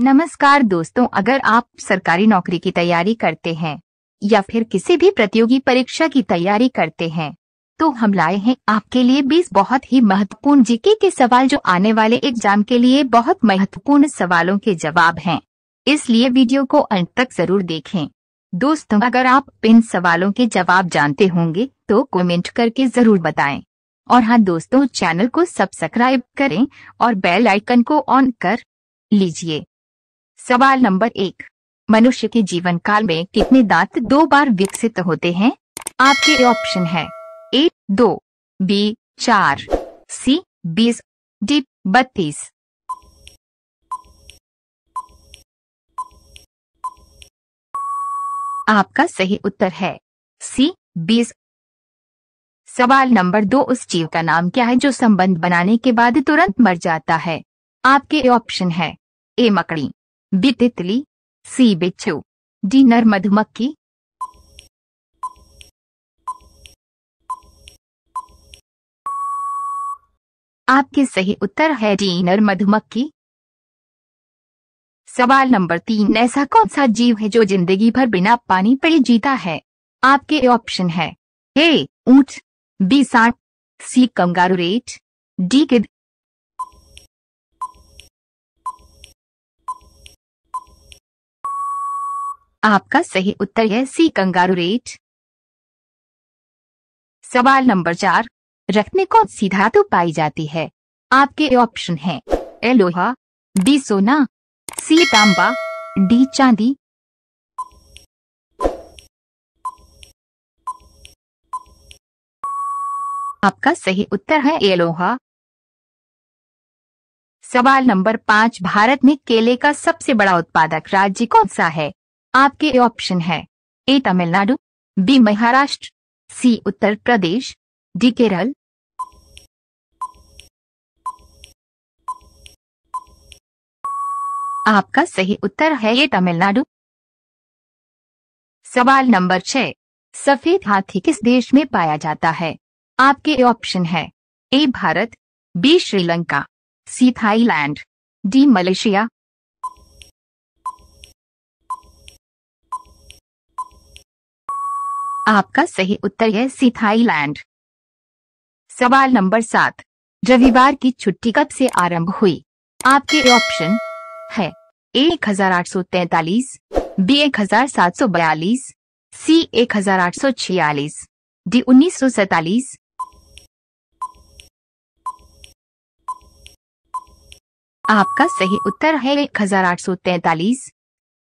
नमस्कार दोस्तों, अगर आप सरकारी नौकरी की तैयारी करते हैं, या फिर किसी भी प्रतियोगी परीक्षा की तैयारी करते हैं तो हम लाए हैं आपके लिए 20 बहुत ही महत्वपूर्ण जीके के सवाल जो आने वाले एग्ज़ाम के लिए बहुत महत्वपूर्ण सवालों के जवाब हैं। इसलिए वीडियो को अंत तक ज़रूर देखें। दोस्तों, अगर आप इन सवालों के जवाब जानते होंगे तो कमेंट करके ज़रूर बताएँ। और हाँ दोस्तों, चैनल को सब्सक्राइब करें और बेल आइकन को ऑन कर लीजिए। सवाल नंबर एक। मनुष्य के जीवन काल में कितने दांत दो बार विकसित होते हैं? आपके ऑप्शन है। ए, दो, बी, चार, सी, बीस, डी, बत्तीस। आपका सही उत्तर है। सी, बीस। सवाल नंबर दो, उस जीव का नाम क्या है जो संबंध बनाने के बाद तुरंत मर जाता है? आपके ऑप्शन है। ए, मकड़ी। बी तितली सी बिच्छू डी नर मधुमक्खी आपके सही उत्तर है डी नर मधुमक्खी सवाल नंबर तीन, ऐसा कौन सा जीव है जो ज़िंदगी भर बिना पानी पिए जीता है? आपके ऑप्शन है ए ऊँट बी सांप सी कंगारू रेट डी गिद्ध आपका सही उत्तर है सी, कंगारू रेट। सवाल नंबर चार में कौन सी धातु पाई जाती है। आपके ऑप्शन है ए लोहा बी सोना, सी, तांबा, डी, चांदी। आपका सही उत्तर है ए लोहा सवाल नंबर पाँच, भारत में केले का सबसे बड़ा उत्पादक राज्य कौन सा है? आपके ऑप्शन है। A Tamil Nadu B Maharashtra C Uttar Pradesh D Kerala. आपका सही उत्तर है ये तमिलनाडु। सवाल नंबर छह। सफ़ेद हाथी किस देश में पाया जाता है? आपके ऑप्शन है। A Bharat B Sri Lanka C Thailand D Malaysia आपका सही उत्तर है सी थाईलैंड सवाल नंबर सात। रविवार की छुट्टी कब से आरंभ हुई? आपके ऑप्शन है एक हज़ार आठ सौ तैतालीस, बी एक हज़ार सात सौ बयालीस, सी एक हज़ार आठ सौ छियालीस, डी उन्नीस सौ सैतालीस। आपका सही उत्तर है एक हज़ार आठ सौ तैतालीस।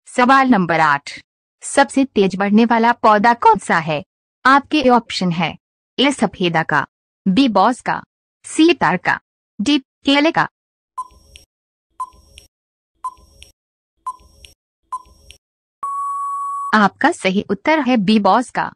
सवाल नंबर आठ। सबसे तेज बढ़ने वाला पौधा कौन सा है? आपके ऑप्शन है। ए सफेदा का बी बॉस का सी तार का डी केले का। आपका सही उत्तर है बी बॉस का।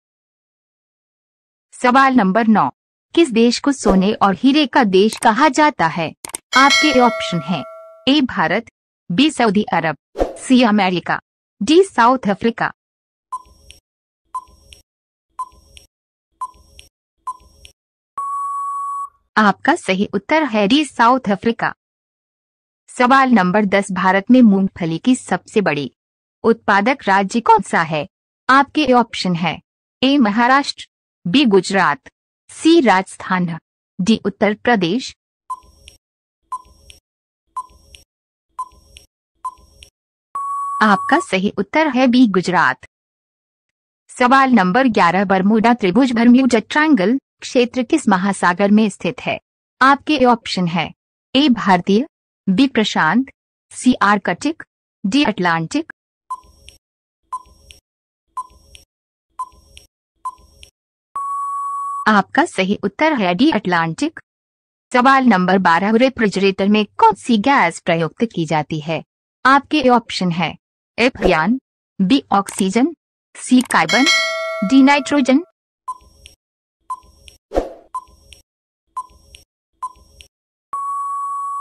सवाल नंबर नौ। किस देश को सोने और हीरे का देश कहा जाता है? आपके ऑप्शन है। A Bharat B Saudi Arabia C America. D South Africa आपका सही उत्तर है डी साउथ अफ्रीका सवाल नंबर दस, भारत में मूंगफली की सबसे बड़ी उत्पादक राज्य कौन सा है? आपके ऑप्शन है A Maharashtra B Gujarat C Rajasthan D Uttar Pradesh आपका सही उत्तर है बी, गुजरात। सवाल नंबर 11 बरमूडा त्रिभुज बरम्यूडा ट्रायंगल क्षेत्र किस महासागर में स्थित है? आपके ऑप्शन है ए, भारतीय, बी, प्रशांत, सी, आर्कटिक, डी, अटलांटिक। आपका सही उत्तर है डी, अटलांटिक। सवाल नंबर 12 रेफ्रिजरेटर में कौन सी गैस प्रयुक्त की जाती है? आपके ऑप्शन है A freon B oxygen C carbon D nitrogen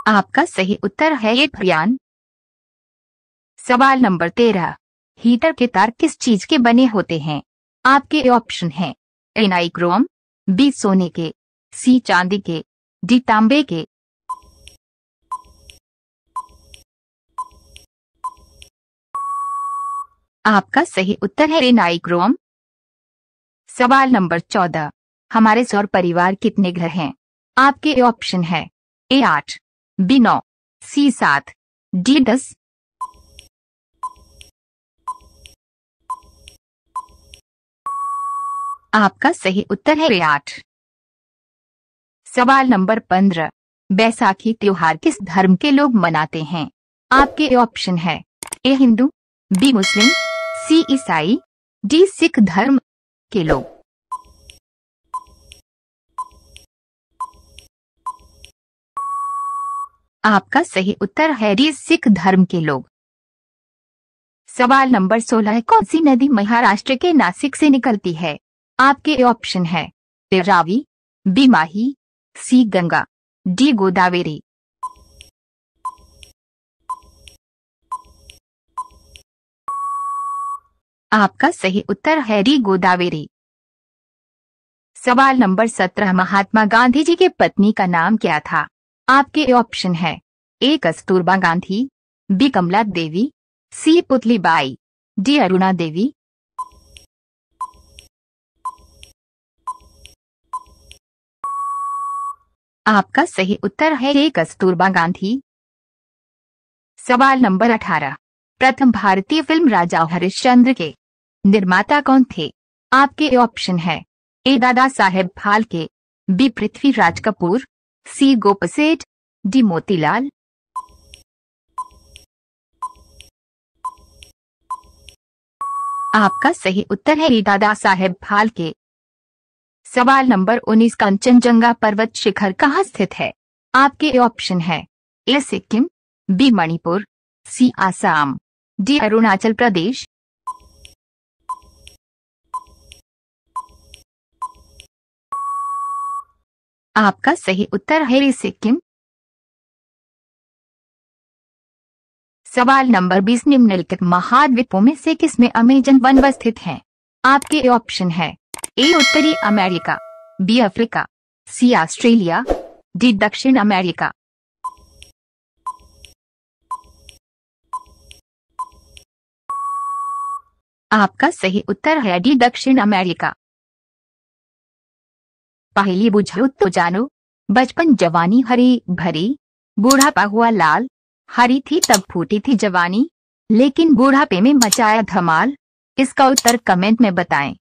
आपका सही उत्तर है फ्रियान सवाल नंबर तेरह. हीटर के तार किस चीज़ के बने होते हैं? आपके ऑप्शन है ए नाइक्रोम बी सोने के सी चांदी के डी तांबे के आपका सही उत्तर है नाइक्रोम सवाल नंबर चौदह। हमारे सौर परिवार कितने ग्रह हैं? आपके ऑप्शन है ए आठ बी नौ सी सात डी दस। आपका सही उत्तर है आठ। सवाल नंबर पंद्रह। बैसाखी त्योहार किस धर्म के लोग मनाते हैं? आपके ऑप्शन है ए हिंदू बी मुस्लिम सी ईसाई, डी सिख धर्म के लोग। आपका सही उत्तर है डी सिख धर्म के लोग। सवाल नंबर सोलह कौन सी नदी महाराष्ट्र के नासिक से निकलती है? आपके ऑप्शन है Ravi B Mahi C Ganga, D Godavari. आपका सही उत्तर है री गोदावेरी। सवाल नंबर सत्रह, महात्मा गांधी जी के पत्नी का नाम क्या था? आपके ऑप्शन है। A, Kasturba Gandhi, B, Kamala Devi, C Putli Bai D, Aruna देवी। आपका सही उत्तर है ए, कस्तूरबा गांधी। सवाल नंबर अठारह प्रथम भारतीय फ़िल्म राजा हरिश्चंद्र के निर्माता कौन थे? आपके ऑप्शन है। A Dada Saheb Phalke B Prithviraj Kapoor, C गोपसेठ D Motilal. आपका सही उत्तर है ए दादा साहेब फाल्के सवाल नंबर 19 कंचनजंगा पर्वत शिखर कहाँ स्थित है? आपके ऑप्शन है। A Sikkim, B Manipur, C Assam. D Arunachal Pradesh आपका सही उत्तर है सिक्किम। सवाल नंबर 20 निम्नलिखित महाद्वीपों में से किसमें अमेजन वन स्थित है? आपके ऑप्शन है। ए, उत्तरी America, B, Africa, C, Australia, D, दक्षिण अमेरिका। आपका सही उत्तर है डी, दक्षिण अमेरिका। पहली बुझो तो जानो। बचपन जवानी हरी भरी। बूढ़ापा हुआ लाल। हरी थी तब फूटी थी जवानी। लेकिन बूढ़ापे में मचाया धमाल। इसका उत्तर कमेंट में बताएँ।